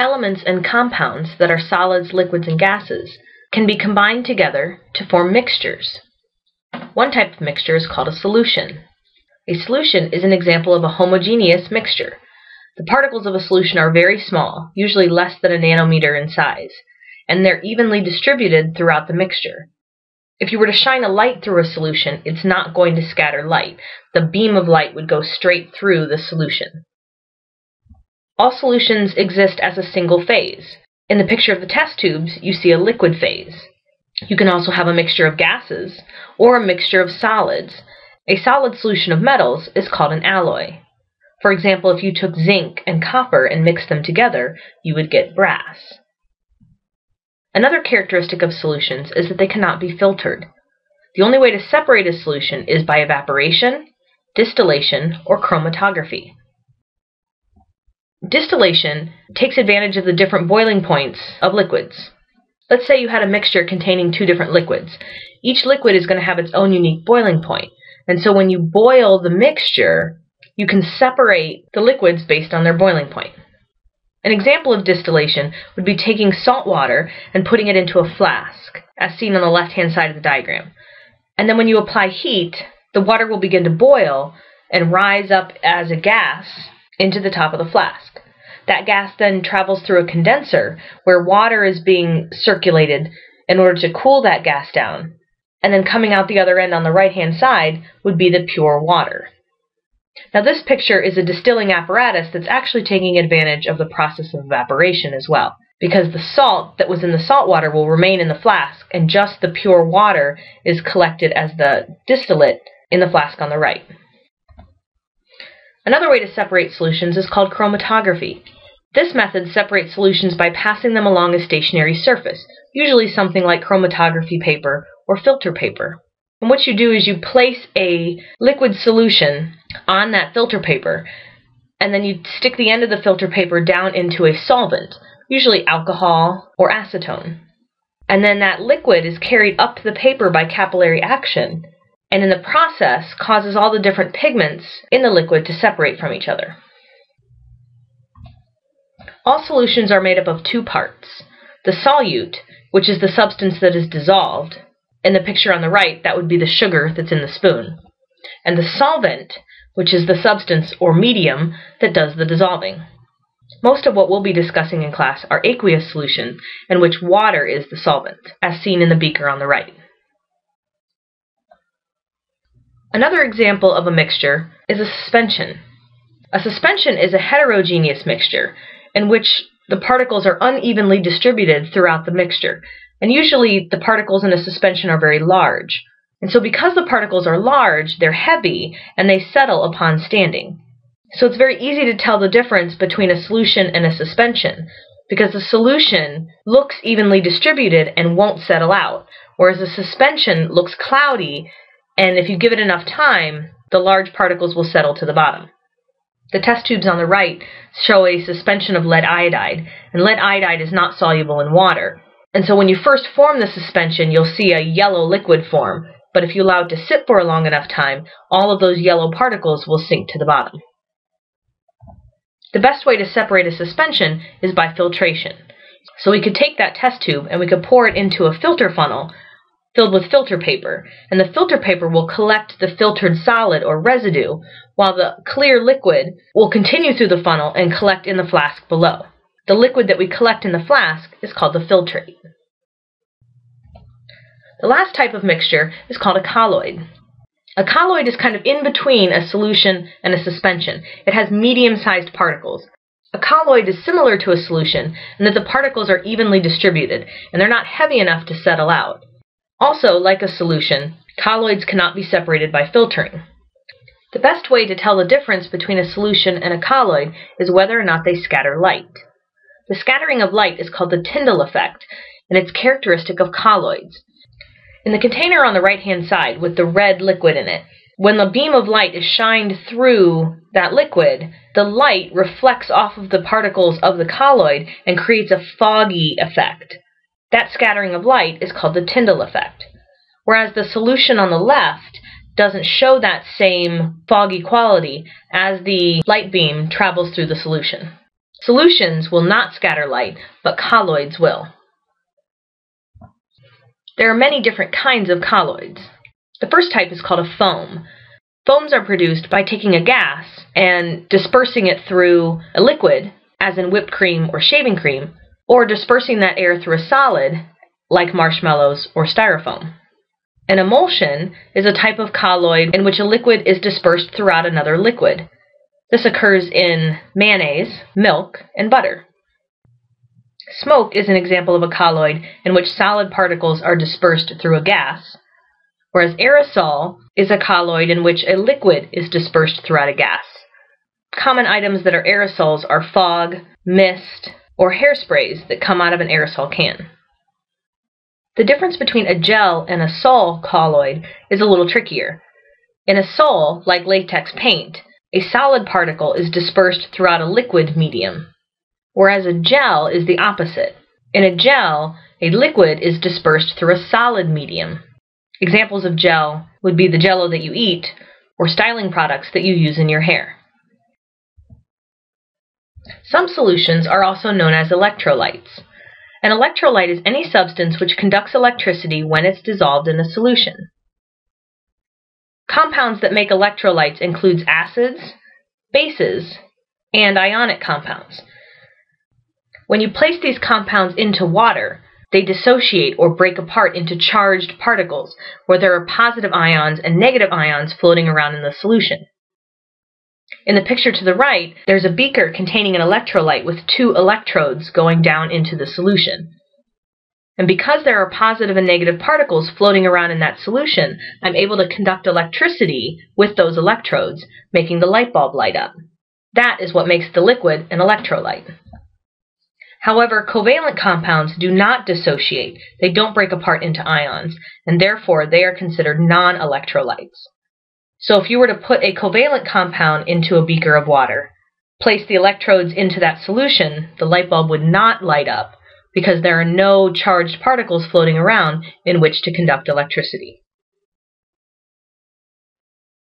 Elements and compounds that are solids, liquids, and gases can be combined together to form mixtures. One type of mixture is called a solution. A solution is an example of a homogeneous mixture. The particles of a solution are very small, usually less than a nanometer in size, and they're evenly distributed throughout the mixture. If you were to shine a light through a solution, it's not going to scatter light. The beam of light would go straight through the solution. All solutions exist as a single phase. In the picture of the test tubes, you see a liquid phase. You can also have a mixture of gases or a mixture of solids. A solid solution of metals is called an alloy. For example, if you took zinc and copper and mixed them together, you would get brass. Another characteristic of solutions is that they cannot be filtered. The only way to separate a solution is by evaporation, distillation, or chromatography. Distillation takes advantage of the different boiling points of liquids. Let's say you had a mixture containing two different liquids. Each liquid is going to have its own unique boiling point. And so when you boil the mixture, you can separate the liquids based on their boiling point. An example of distillation would be taking salt water and putting it into a flask, as seen on the left-hand side of the diagram. And then when you apply heat, the water will begin to boil and rise up as a gas into the top of the flask. That gas then travels through a condenser where water is being circulated in order to cool that gas down. And then coming out the other end on the right hand side would be the pure water. Now this picture is a distilling apparatus that's actually taking advantage of the process of evaporation as well, because the salt that was in the salt water will remain in the flask and just the pure water is collected as the distillate in the flask on the right. Another way to separate solutions is called chromatography. This method separates solutions by passing them along a stationary surface, usually something like chromatography paper or filter paper. And what you do is you place a liquid solution on that filter paper, and then you stick the end of the filter paper down into a solvent, usually alcohol or acetone. And then that liquid is carried up the paper by capillary action, and in the process causes all the different pigments in the liquid to separate from each other. All solutions are made up of two parts. The solute, which is the substance that is dissolved. In the picture on the right, that would be the sugar that's in the spoon. And the solvent, which is the substance or medium that does the dissolving. Most of what we'll be discussing in class are aqueous solutions in which water is the solvent, as seen in the beaker on the right. Another example of a mixture is a suspension. A suspension is a heterogeneous mixture in which the particles are unevenly distributed throughout the mixture. And usually the particles in a suspension are very large. And so because the particles are large, they're heavy and they settle upon standing. So it's very easy to tell the difference between a solution and a suspension because the solution looks evenly distributed and won't settle out, whereas a suspension looks cloudy and if you give it enough time, the large particles will settle to the bottom. The test tubes on the right show a suspension of lead iodide, and lead iodide is not soluble in water. And so when you first form the suspension, you'll see a yellow liquid form, but if you allow it to sit for a long enough time, all of those yellow particles will sink to the bottom. The best way to separate a suspension is by filtration. So we could take that test tube and we could pour it into a filter funnel filled with filter paper, and the filter paper will collect the filtered solid or residue, while the clear liquid will continue through the funnel and collect in the flask below. The liquid that we collect in the flask is called the filtrate. The last type of mixture is called a colloid. A colloid is kind of in between a solution and a suspension. It has medium-sized particles. A colloid is similar to a solution in that the particles are evenly distributed, and they're not heavy enough to settle out. Also, like a solution, colloids cannot be separated by filtering. The best way to tell the difference between a solution and a colloid is whether or not they scatter light. The scattering of light is called the Tyndall effect, and it's characteristic of colloids. In the container on the right-hand side with the red liquid in it, when the beam of light is shined through that liquid, the light reflects off of the particles of the colloid and creates a foggy effect. That scattering of light is called the Tyndall effect. Whereas the solution on the left doesn't show that same foggy quality as the light beam travels through the solution. Solutions will not scatter light, but colloids will. There are many different kinds of colloids. The first type is called a foam. Foams are produced by taking a gas and dispersing it through a liquid, as in whipped cream or shaving cream, or dispersing that air through a solid, like marshmallows or styrofoam. An emulsion is a type of colloid in which a liquid is dispersed throughout another liquid. This occurs in mayonnaise, milk, and butter. Smoke is an example of a colloid in which solid particles are dispersed through a gas, whereas aerosol is a colloid in which a liquid is dispersed throughout a gas. Common items that are aerosols are fog, mist, or hairsprays that come out of an aerosol can. The difference between a gel and a sol colloid is a little trickier. In a sol, like latex paint, a solid particle is dispersed throughout a liquid medium whereas a gel is the opposite. In a gel, a liquid is dispersed through a solid medium. Examples of gel would be the jello that you eat or styling products that you use in your hair. Some solutions are also known as electrolytes. An electrolyte is any substance which conducts electricity when it's dissolved in a solution. Compounds that make electrolytes includes acids, bases, and ionic compounds. When you place these compounds into water, they dissociate or break apart into charged particles, where there are positive ions and negative ions floating around in the solution. In the picture to the right, there's a beaker containing an electrolyte with two electrodes going down into the solution. And because there are positive and negative particles floating around in that solution, I'm able to conduct electricity with those electrodes, making the light bulb light up. That is what makes the liquid an electrolyte. However, covalent compounds do not dissociate. They don't break apart into ions, and therefore they are considered non-electrolytes. So if you were to put a covalent compound into a beaker of water, place the electrodes into that solution, the light bulb would not light up because there are no charged particles floating around in which to conduct electricity.